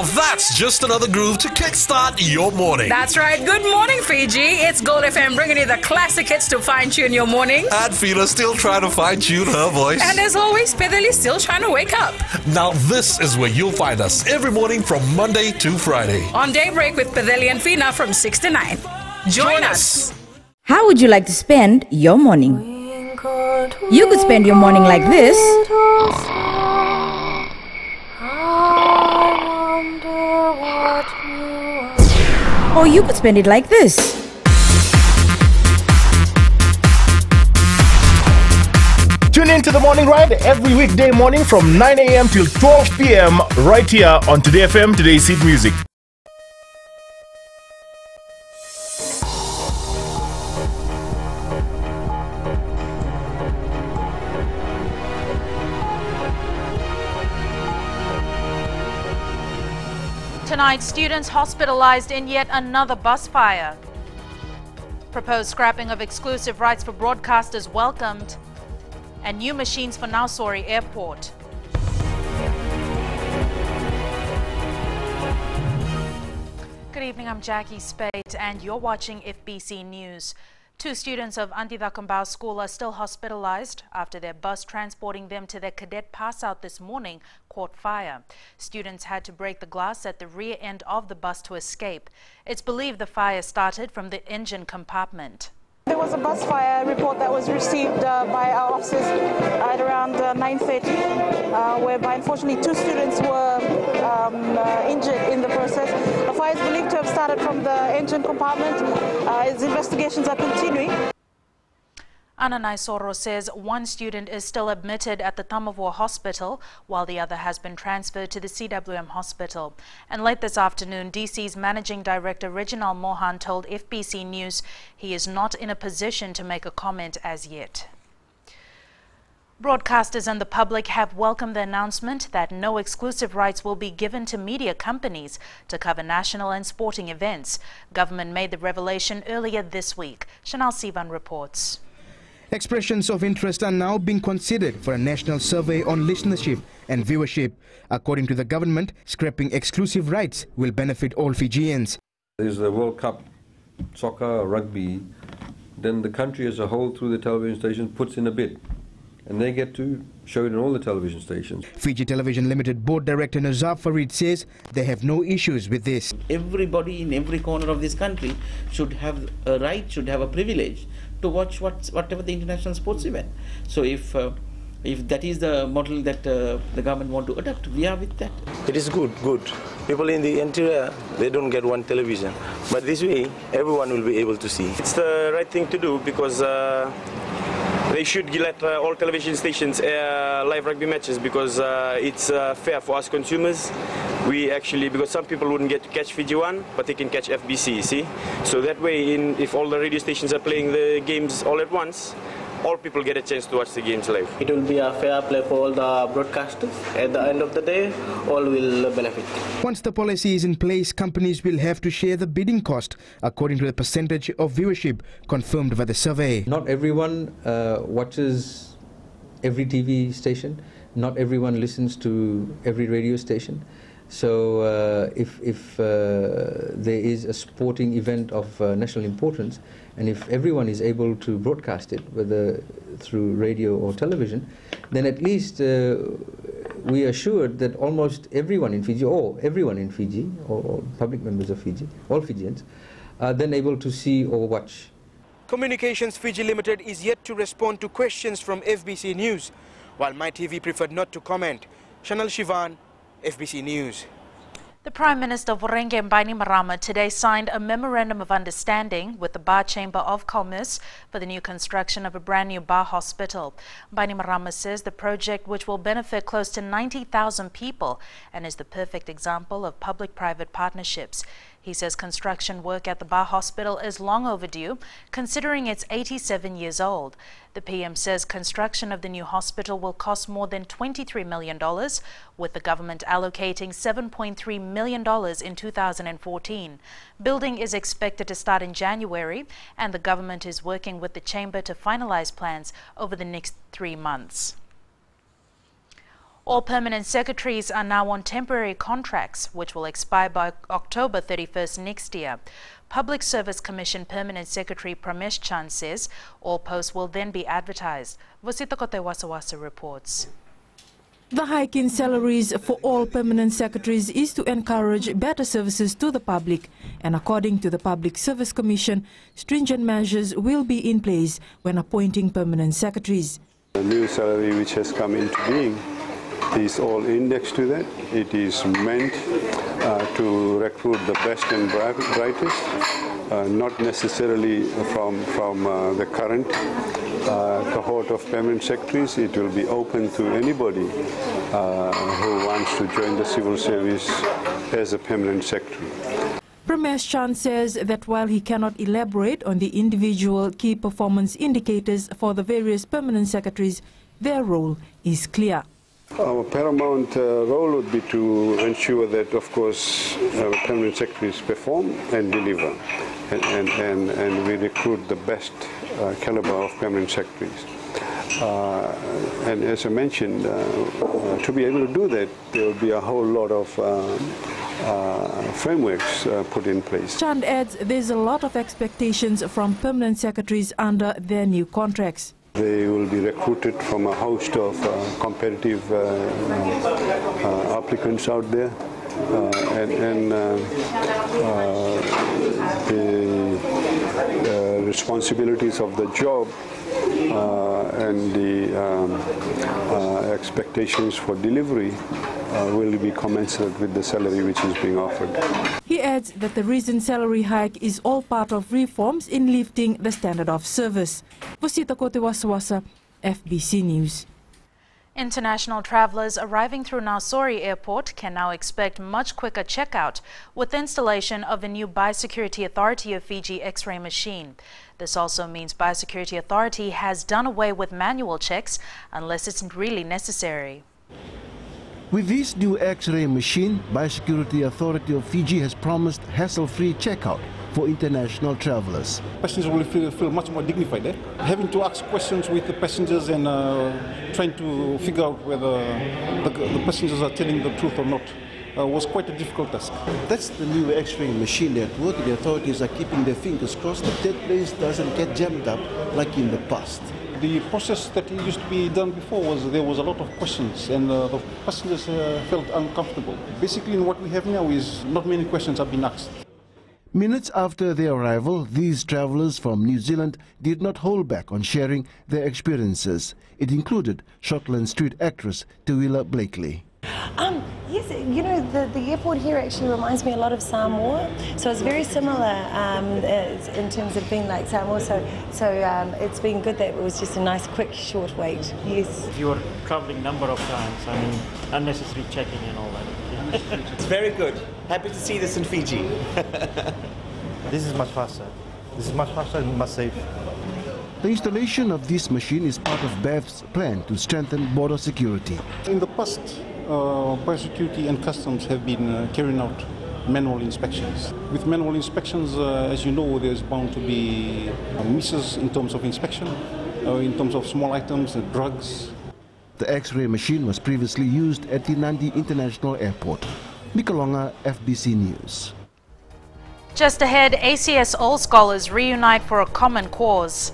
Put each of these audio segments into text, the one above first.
Now that's just another groove to kickstart your morning. That's right. Good morning, Fiji. It's Gold FM bringing you the classic hits to fine tune your morning. And Fila still trying to fine tune her voice. And as always, Pedali still trying to wake up. Now this is where you'll find us every morning from Monday to Friday. On Daybreak with Pedali and Fina from 6 to 9. Join, Join us. us. How would you like to spend your morning? You could spend your morning like this. Or you could spend it like this. Tune in to the morning ride every weekday morning from 9 a.m. till 12 p.m. right here on Today FM, Today's Seed Music. Tonight, students hospitalized in yet another bus fire. Proposed scrapping of exclusive rights for broadcasters welcomed. And new machines for Nausori Airport. Good evening, I'm Jackie Spate, and you're watching FBC News. Two students of Adi Cakobau School are still hospitalized after their bus transporting them to their cadet pass out this morning caught fire. Students had to break the glass at the rear end of the bus to escape. It's believed the fire started from the engine compartment. There was a bus fire report that was received uh, by our officers at around uh, 9.30, uh, whereby unfortunately two students were um, uh, injured in the process. The fire is believed to have started from the engine compartment. Uh, as investigations are continuing. Ana Naisoro says one student is still admitted at the Tamavua Hospital while the other has been transferred to the CWM Hospital. And late this afternoon, DC's Managing Director Reginald Mohan told FBC News he is not in a position to make a comment as yet. Broadcasters and the public have welcomed the announcement that no exclusive rights will be given to media companies to cover national and sporting events. Government made the revelation earlier this week. Chanel Sivan reports. Expressions of interest are now being considered for a national survey on listenership and viewership. According to the government, scrapping exclusive rights will benefit all Fijians. There's the World Cup, soccer, rugby. Then the country as a whole, through the television stations, puts in a bid. And they get to show it in all the television stations. Fiji Television Limited Board Director Nazar Farid says they have no issues with this. Everybody in every corner of this country should have a right, should have a privilege to watch what, whatever the international sports event. So if uh, if that is the model that uh, the government want to adopt, we are with that. It is good, good. People in the interior, they don't get one television. But this way, everyone will be able to see. It's the right thing to do because uh, they should let uh, all television stations air live rugby matches because uh, it's uh, fair for us consumers. We actually, because some people wouldn't get to catch Fiji One, but they can catch FBC, see? So that way, in, if all the radio stations are playing the games all at once, all people get a chance to watch the games live. It will be a fair play for all the broadcasters. At the end of the day, all will benefit. Once the policy is in place, companies will have to share the bidding cost according to the percentage of viewership confirmed by the survey. Not everyone uh, watches every TV station. Not everyone listens to every radio station. So uh, if, if uh, there is a sporting event of uh, national importance, and if everyone is able to broadcast it, whether through radio or television, then at least uh, we are assured that almost everyone in Fiji, or everyone in Fiji, or, or public members of Fiji, all Fijians, are then able to see or watch. Communications Fiji Limited is yet to respond to questions from FBC News, while MyTV preferred not to comment. Chanel Shivan, FBC News. The Prime Minister Voreqe Bainimarama today signed a memorandum of understanding with the Ba Chamber of Commerce for the new construction of a brand new Ba hospital. Bainimarama says the project, which will benefit close to 90,000 people and is the perfect example of public-private partnerships. He says construction work at the Ba Hospital is long overdue, considering it's 87 years old. The PM says construction of the new hospital will cost more than $23 million, with the government allocating $7.3 million in 2014. Building is expected to start in January, and the government is working with the chamber to finalize plans over the next three months. All permanent secretaries are now on temporary contracts, which will expire by October 31st next year. Public Service Commission Permanent Secretary Pramesh Chand says all posts will then be advertised. Vosita Kote Wasawasa reports. The hike in salaries for all permanent secretaries is to encourage better services to the public. And according to the Public Service Commission, stringent measures will be in place when appointing permanent secretaries. The new salary which has come into being is all indexed to that. It is meant uh, to recruit the best and brightest, uh, not necessarily from, from uh, the current uh, cohort of permanent secretaries. It will be open to anybody uh, who wants to join the civil service as a permanent secretary. Pramesh Chand says that while he cannot elaborate on the individual key performance indicators for the various permanent secretaries, their role is clear. Our paramount uh, role would be to ensure that, of course, our permanent secretaries perform and deliver, and, and, and, and we recruit the best uh, caliber of permanent secretaries. Uh, and as I mentioned, uh, uh, to be able to do that, there will be a whole lot of uh, uh, frameworks uh, put in place. Chand adds there's a lot of expectations from permanent secretaries under their new contracts. They will be recruited from a host of uh, competitive uh, uh, applicants out there. Uh, and and uh, uh, the responsibilities of the job and the um, uh, expectations for delivery uh, will be commensurate with the salary which is being offered. He adds that the recent salary hike is all part of reforms in lifting the standard of service. Vosita Kote Wasawasa, FBC News. International travelers arriving through Nausori Airport can now expect much quicker checkout with the installation of a new Biosecurity Authority of Fiji X-ray machine. This also means Biosecurity Authority has done away with manual checks unless it's really necessary. With this new X-ray machine, Biosecurity Authority of Fiji has promised hassle-free checkout for international travelers. Passengers will feel, feel much more dignified. Eh? Having to ask questions with the passengers and uh, trying to figure out whether the, the passengers are telling the truth or not uh, was quite a difficult task. That's the new X-ray machine at work. The authorities are keeping their fingers crossed that that place doesn't get jammed up like in the past. The process that used to be done before was there was a lot of questions and uh, the passengers uh, felt uncomfortable. Basically, what we have now is not many questions have been asked. Minutes after their arrival, these travelers from New Zealand did not hold back on sharing their experiences. It included Shortland Street actress Teuila Blakely. Um, yes, you know, the, the airport here actually reminds me a lot of Samoa. So it's very similar um, it's in terms of being like Samoa. So, so um, it's been good that it was just a nice, quick, short wait. Yes. If you are traveling number of times, I mean, unnecessary checking and all that. It's very good. Happy to see this in Fiji. this is much faster. This is much faster and much safer. The installation of this machine is part of BAF's plan to strengthen border security. In the past, uh, biosecurity and customs have been uh, carrying out manual inspections. With manual inspections, uh, as you know, there's bound to be uh, misses in terms of inspection, uh, in terms of small items and drugs. The X-ray machine was previously used at the Nadi International Airport. Mikalonga, FBC News. Just ahead, ACS All Scholars reunite for a common cause.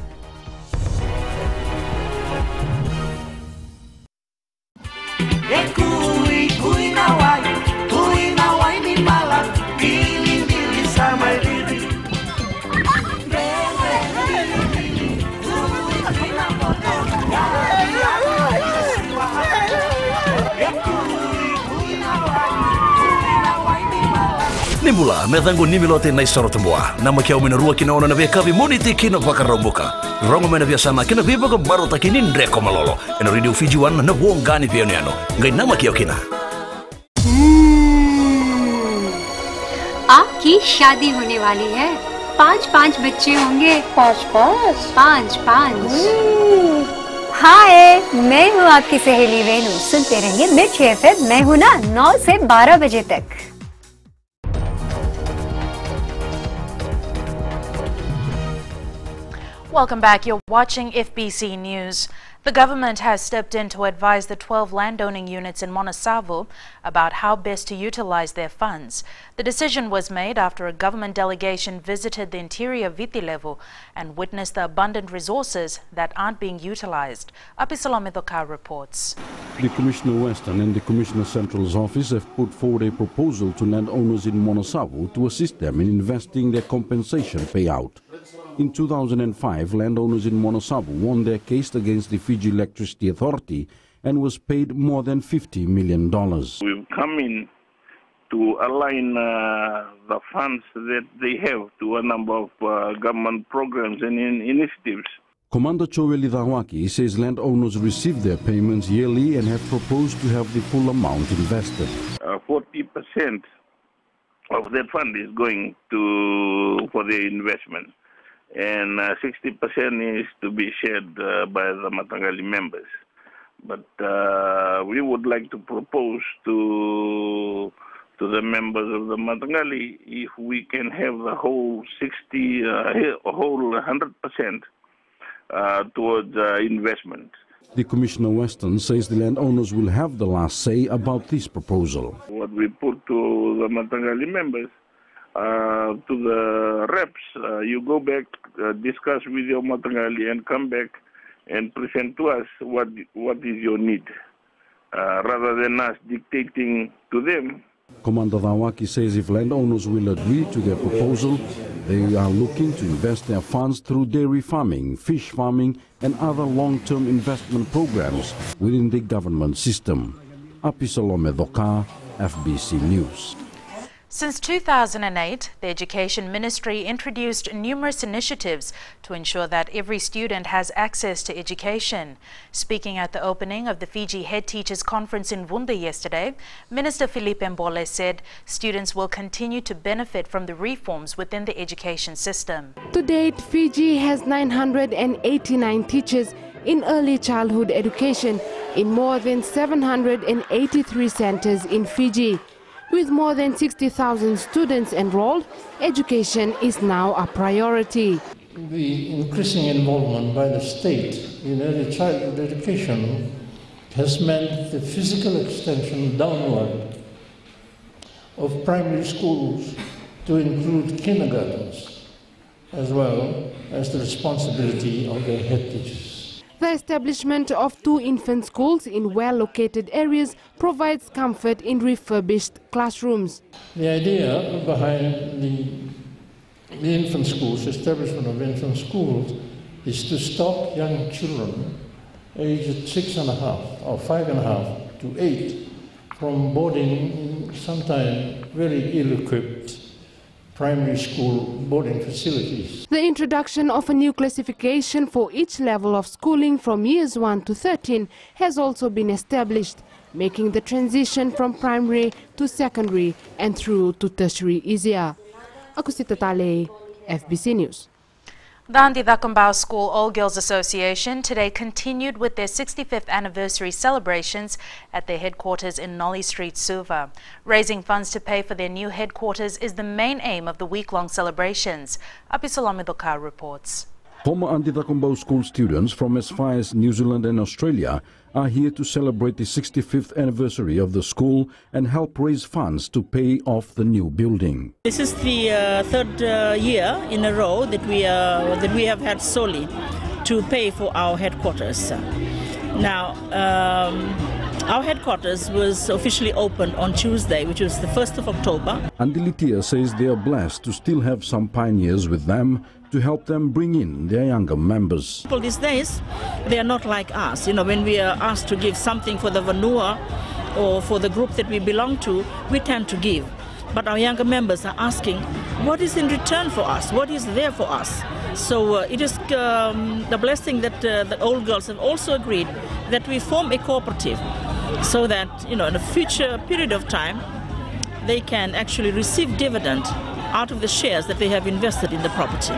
mbola miazango nimiloatenay sarotmboa namakiao minarua kinaonana viakavy monity kina vakaromboka rogno minaviasana kina vivaka barotaki nindreko malolo ena radio fijiwanna na vongani viano yano ngai namakiao kina आपकी शादी होने वाली है पाँच पाँच बच्चे होंगे पाँच पाँच पाँच पाँच हाय मैं हूँ आपकी सहेली वेनु सुनते रहिए मिर्च एफ़ मैं हूँ ना नौ से बारह बजे तक Welcome back. You're watching FBC News. The government has stepped in to advise the 12 landowning units in Monasavu about how best to utilize their funds. The decision was made after a government delegation visited the interior Viti Levu and witnessed the abundant resources that aren't being utilized. Apisalome reports. The Commissioner Western and the Commissioner Central's office have put forward a proposal to landowners in Monasavu to assist them in investing their compensation payout. In 2005, landowners in Monasavu won their case against the Fiji Electricity Authority and was paid more than $50 million. We've come in to align uh, the funds that they have to a number of uh, government programs and in initiatives. Commander Joeli Cawaki says landowners receive their payments yearly and have proposed to have the full amount invested. Uh, 40% of that fund is going to for the investment and uh, 60% is to be shared uh, by the Mataqali members. But uh, we would like to propose to to the members of the Mataqali if we can have the whole 60, uh, whole 100% uh, towards uh, investment. The Commissioner Western says the landowners will have the last say about this proposal. What we put to the Mataqali members uh, to the reps, uh, you go back, uh, discuss with your Mataqali, and come back and present to us what what is your need, uh, rather than us dictating to them. Commander Cawaki says if landowners will agree to their proposal, they are looking to invest their funds through dairy farming, fish farming, and other long-term investment programs within the government system. Apisalome Doka, FBC News. Since 2008, the Education Ministry introduced numerous initiatives to ensure that every student has access to education. Speaking at the opening of the Fiji Head Teachers Conference in Vuda yesterday, Minister Filipe Bole said students will continue to benefit from the reforms within the education system. To date, Fiji has 989 teachers in early childhood education in more than 783 centers in Fiji. With more than 60,000 students enrolled, education is now a priority. The increasing involvement by the state in early childhood education has meant the physical extension downward of primary schools to include kindergartens, as well as the responsibility of their head teachers. The establishment of two infant schools in well-located areas provides comfort in refurbished classrooms. The idea behind the, the infant schools, establishment of infant schools, is to stop young children aged six and a half or five and a half to eight from boarding in sometimes very ill-equipped primary school boarding facilities. The introduction of a new classification for each level of schooling from years 1 to 13 has also been established, making the transition from primary to secondary and through to tertiary easier. Akusita Tale, FBC News. The Adi Cakobau School All Girls Association today continued with their 65th anniversary celebrations at their headquarters in Nolly Street, Suva. Raising funds to pay for their new headquarters is the main aim of the week-long celebrations. Apisalome Doka reports. Former Adi Cakobau school students from as far as New Zealand and Australia are here to celebrate the 65th anniversary of the school and help raise funds to pay off the new building. This is the uh, third uh, year in a row that we, uh, that we have had solely to pay for our headquarters. Now, um, our headquarters was officially opened on Tuesday, which was the 1st of October. Andilitia says they are blessed to still have some pioneers with them to help them bring in their younger members. People these days, they are not like us. You know, when we are asked to give something for the Vanua or for the group that we belong to, we tend to give. But our younger members are asking, what is in return for us? What is there for us? So uh, it is um, the blessing that uh, the old girls have also agreed that we form a cooperative so that, you know, in a future period of time, they can actually receive dividend out of the shares that they have invested in the property.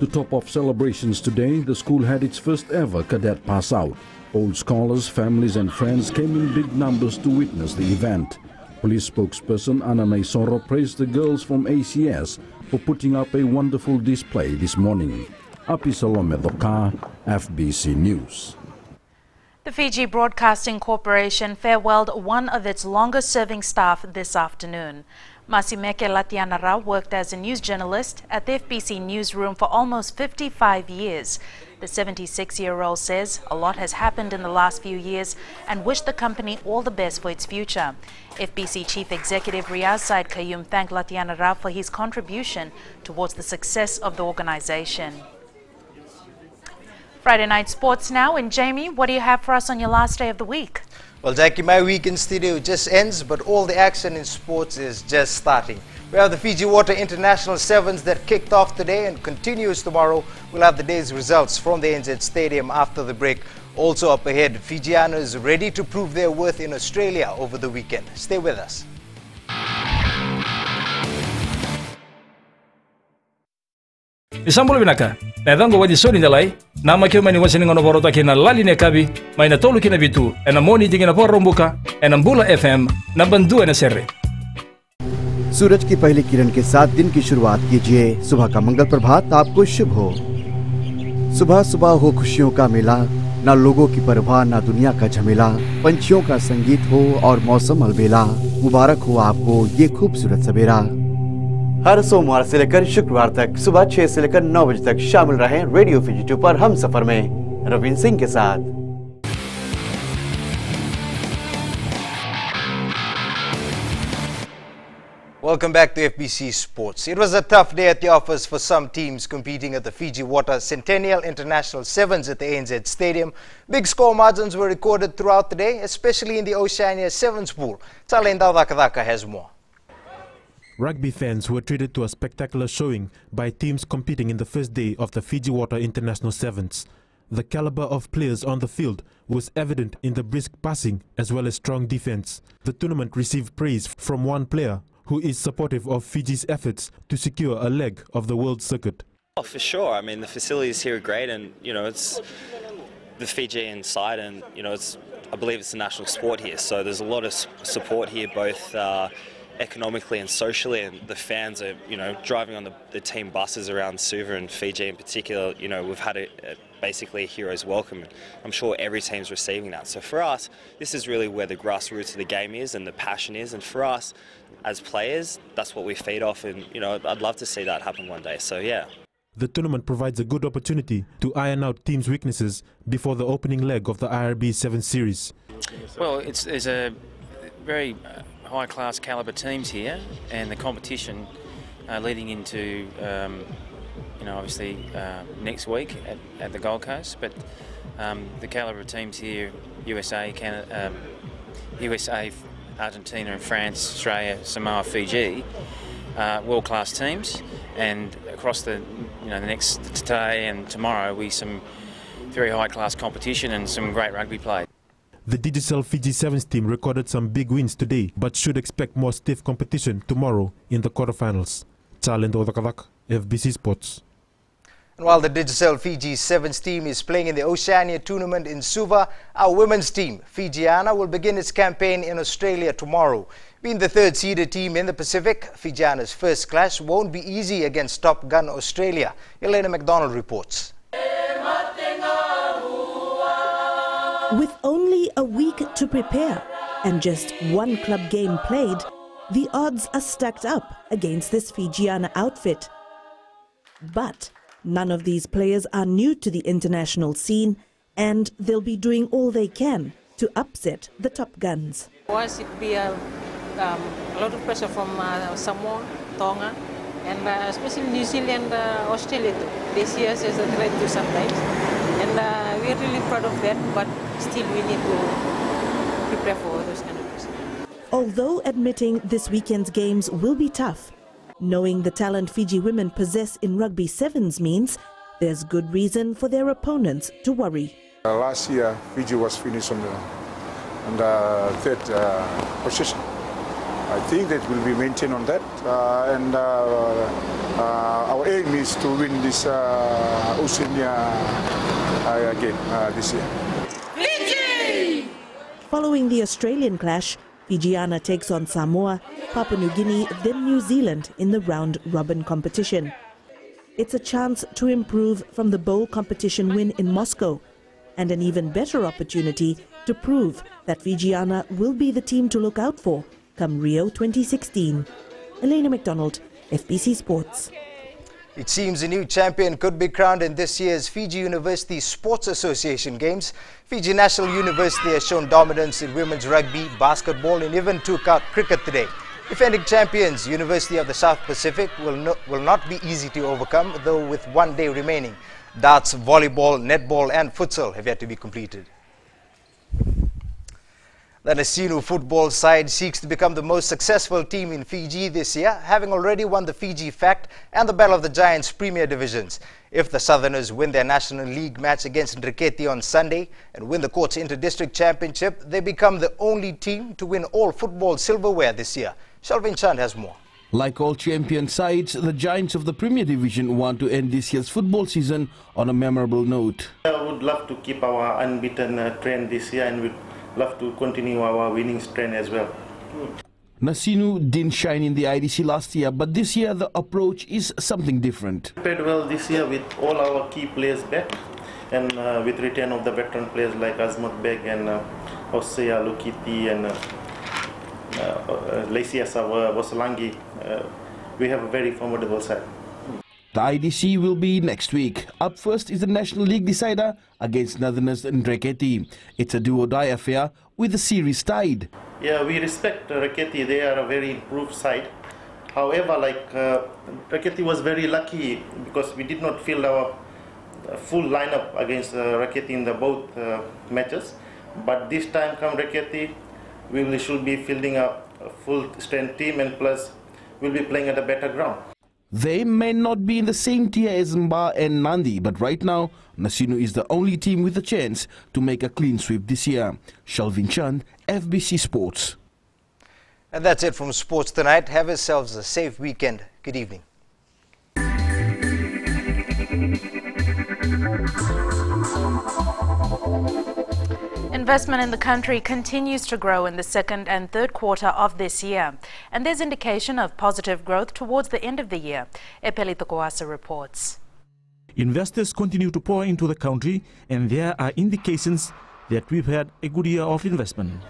To top off celebrations today, the school had its first ever cadet pass out. Old scholars, families and friends came in big numbers to witness the event. Police spokesperson Anna Naisoro praised the girls from ACS for putting up a wonderful display this morning. Apisalome Doka, FBC News. The Fiji Broadcasting Corporation farewelled one of its longest serving staff this afternoon. Masimeke Latianara worked as a news journalist at the FBC newsroom for almost 55 years. The 76 year old says a lot has happened in the last few years and wished the company all the best for its future. FBC Chief Executive Riyaz Sayed-Khaiyum thanked Latianara for his contribution towards the success of the organization. Friday night sports now. And Jamie, what do you have for us on your last day of the week? Well, Jackie, my week in studio just ends, but all the action in sports is just starting. We have the Fiji Water International Sevens that kicked off today and continues tomorrow. We'll have the day's results from the ANZ Stadium after the break. Also up ahead, Fijiana's ready to prove their worth in Australia over the weekend. Stay with us. Isambolo binaka. Nadhango wadi soni ndalai. Nama kio mani wasini ngono borota kina lali ne kabi. Maina tolu kina bitu. Ena moni tingina por rombuka. Ena mbula FM. Na ena serre. सूरज की पहली किरण के साथ दिन की शुरुआत कीजिए सुबह का मंगल प्रभात आपको शुभ हो सुबह सुबह हो खुशियों का मेला ना लोगों की परवाह ना दुनिया का झमेला पंछियों का संगीत हो और मौसम अलबेला मुबारक हो आपको ये खूबसूरत सवेरा हर सोमवार से लेकर शुक्रवार तक सुबह छह से लेकर नौ बजे तक शामिल रहें रेडियो फिजी पर हम सफर में रविंद्र सिंह के साथ Welcome back to FBC Sports. It was a tough day at the office for some teams competing at the Fiji Water Centennial International Sevens at the ANZ Stadium. Big score margins were recorded throughout the day, especially in the Oceania Sevens pool. Talenda Dakadaka has more. Rugby fans were treated to a spectacular showing by teams competing in the first day of the Fiji Water International Sevens. The caliber of players on the field was evident in the brisk passing as well as strong defense. The tournament received praise from one player who is supportive of Fiji's efforts to secure a leg of the world circuit. Oh, for sure. I mean, the facilities here are great, and you know, it's the Fijian side, and you know, it's I believe it's a national sport here. So there's a lot of support here, both uh, economically and socially, and the fans are you know driving on the, the team buses around Suva and Fiji in particular. You know, we've had a, a basically a hero's welcome, and I'm sure every team's receiving that. So for us, this is really where the grassroots of the game is and the passion is, and for us. As players, that's what we feed off, and you know I'd love to see that happen one day. So yeah. The tournament provides a good opportunity to iron out teams' weaknesses before the opening leg of the IRB 7 series. Well, it's there's a very uh, high class caliber teams here, and the competition uh, leading into um, you know obviously uh, next week at, at the Gold Coast, but um, the caliber of teams here, USA, Canada, um, USA, Argentina, and France, Australia, Samoa, Fiji, uh, world class teams, and across the you know the next today and tomorrow we some very high class competition and some great rugby played. The Digicel Fiji Sevens team recorded some big wins today, but should expect more stiff competition tomorrow in the quarterfinals. Talent Odakadak, FBC Sports. And while the Digicel Fiji Sevens team is playing in the Oceania tournament in Suva, our women's team, Fijiana, will begin its campaign in Australia tomorrow. Being the third seeded team in the Pacific, Fijiana's first clash won't be easy against Top Gun Australia. Elena McDonald reports. With only a week to prepare and just one club game played, the odds are stacked up against this Fijiana outfit. But none of these players are new to the international scene, and they'll be doing all they can to upset the top guns. Was it be a, um, a lot of pressure from uh, Samoa, Tonga, and uh, especially New Zealand, uh, Australia too. They see us as a threat too sometimes, and uh, we're really proud of that. But still, we need to prepare for those kind of pressure. Although admitting this weekend's games will be tough, knowing the talent Fiji women possess in rugby sevens means there's good reason for their opponents to worry. Uh, last year, Fiji was finished on the, on the third uh, position. I think that will be maintained on that, uh, and uh, uh, our aim is to win this uh, Oceania uh, game uh, this year. Following the Australian clash, Fijiana takes on Samoa, Papua New Guinea, then New Zealand in the round robin competition. it's a chance to improve from the bowl competition win in Moscow and an even better opportunity to prove that Fijiana will be the team to look out for come Rio 2016. Elena McDonald, FBC Sports. It seems a new champion could be crowned in this year's Fiji University Sports Association Games. Fiji National University has shown dominance in women's rugby, basketball and even took out cricket today. Defending champions, University of the South Pacific will, no, will not be easy to overcome, though with one day remaining. Darts, volleyball, netball and futsal have yet to be completed. The Nasinu football side seeks to become the most successful team in Fiji this year, having already won the Fiji Fact and the Battle of the Giants Premier Divisions. If the Southerners win their National League match against Dreketi on Sunday and win the Courts Inter-District Championship, they become the only team to win all football silverware this year. Shelvin Chand has more. Like all champion sides, the Giants of the Premier Division want to end this year's football season on a memorable note. I would love to keep our unbeaten uh, trend this year and we'd love to continue our winning trend as well. Nasinu didn't shine in the IDC last year, but this year the approach is something different. Played well this year with all our key players back and uh, with return of the veteran players like Azmat Beg and uh, Hosea Lukiti and uh, uh, Lacey Asawa, Wasalangi. Uh, we have a very formidable side. The IDC will be next week. Up first is the National League decider against Northerners Dreketi. It's a do-or-die affair with the series tied. Yeah, we respect Dreketi. They are a very improved side. However, like uh, Dreketi was very lucky because we did not field our uh, full lineup against uh, Dreketi in the both uh, matches. But this time, come Dreketi, we will, should be fielding a full strength team and plus we'll be playing at a better ground. They may not be in the same tier as Ba and Nadi, but right now, Nasinu is the only team with a chance to make a clean sweep this year. Shalvin Chand, FBC Sports. And that's it from Sports Tonight. Have yourselves a safe weekend. Good evening. Investment in the country continues to grow in the second and third quarter of this year, and there's indication of positive growth towards the end of the year. Epeli Tokoasa reports. Investors continue to pour into the country, and there are indications that we've had a good year of investment.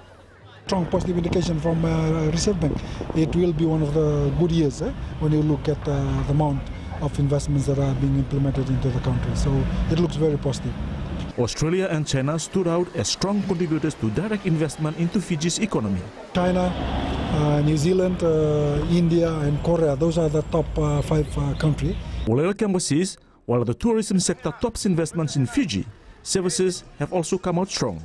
Strong positive indication from uh, Reserve Bank. It will be one of the good years eh, when you look at uh, the amount of investments that are being implemented into the country. So it looks very positive. Australia and China stood out as strong contributors to direct investment into Fiji's economy. China, uh, New Zealand, uh, India, and Korea, those are the top uh, five uh, countries. Kemba says, while the tourism sector tops investments in Fiji, services have also come out strong.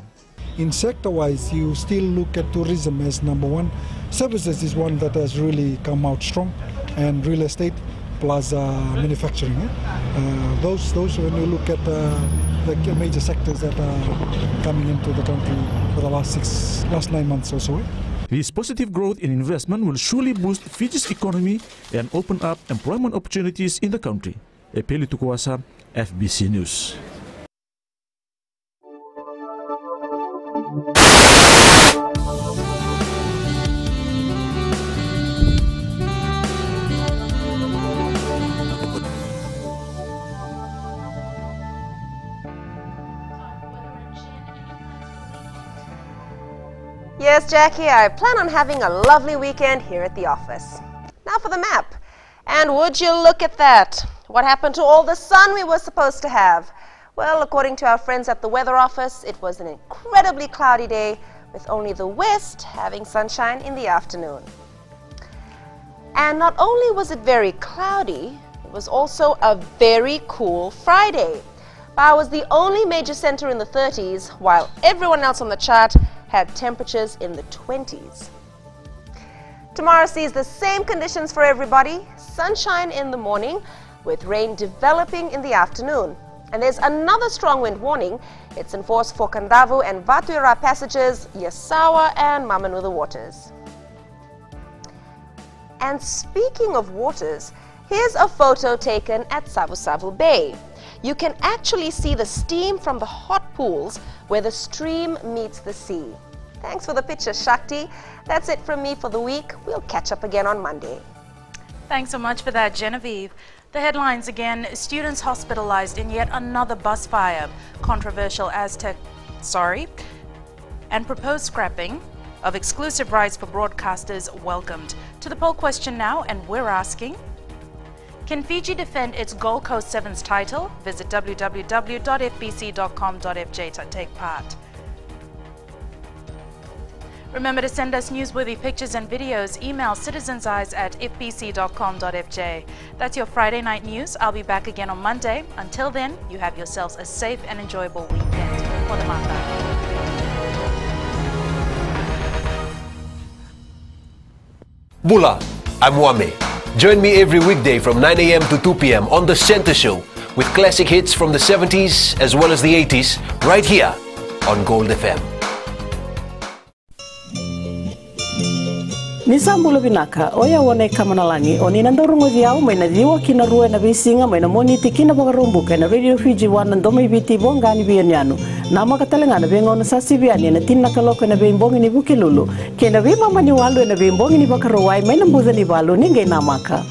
In sector-wise, you still look at tourism as number one. Services is one that has really come out strong, and real estate plus uh, manufacturing. Eh? Uh, those, those when you look at uh, the major sectors that are coming into the country for the last six, last nine months or so. This positive growth in investment will surely boost Fiji's economy and open up employment opportunities in the country. Epeli Tukuasa, FBC News. Yes, Jackie, I plan on having a lovely weekend here at the office. Now for the map. And would you look at that? What happened to all the sun we were supposed to have? Well, according to our friends at the weather office, it was an incredibly cloudy day with only the west having sunshine in the afternoon. And not only was it very cloudy, it was also a very cool Friday. Ba was the only major center in the 30s, while everyone else on the chart had temperatures in the 20s. Tomorrow sees the same conditions for everybody, sunshine in the morning with rain developing in the afternoon. And there's another strong wind warning. It's in force for Kadavu and Vatuira passages, Yasawa and Mamanuca waters. And speaking of waters, here's a photo taken at Savu Savu Bay. You can actually see the steam from the hot pools where the stream meets the sea. Thanks for the picture, Shakti. That's it from me for the week. We'll catch up again on Monday. Thanks so much for that, Genevieve. The headlines again students hospitalized in yet another bus fire. Controversial Aztec, sorry, and proposed scrapping of exclusive rights for broadcasters welcomed. To the poll question now, and we're asking Can Fiji defend its Gold Coast Sevens title? Visit www.fbc.com.fj to take part. Remember to send us newsworthy pictures and videos. Email citizenseyes at fbc.com.fj. That's your Friday night news. I'll be back again on Monday. Until then, you have yourselves a safe and enjoyable weekend. For. Bula, I'm Wame. Join me every weekday from 9 a.m. to 2 p.m. on The Center Show with classic hits from the 70s as well as the 80s right here on Gold FM. Nisambulo binaka oya wone kamanalangi oni nandorungo viao mai na viwa kina rue na visinga mai na moniti kina boga rumbuka na radio Fiji wana ndomo biti bongani bianyanu na makatalenga na bengo na sasi biani na tinna kaloko na bembongi ni bukilulu kena bima mani walu na bembongi ni bakarowai mai na mbuza ni balu ninge namaka.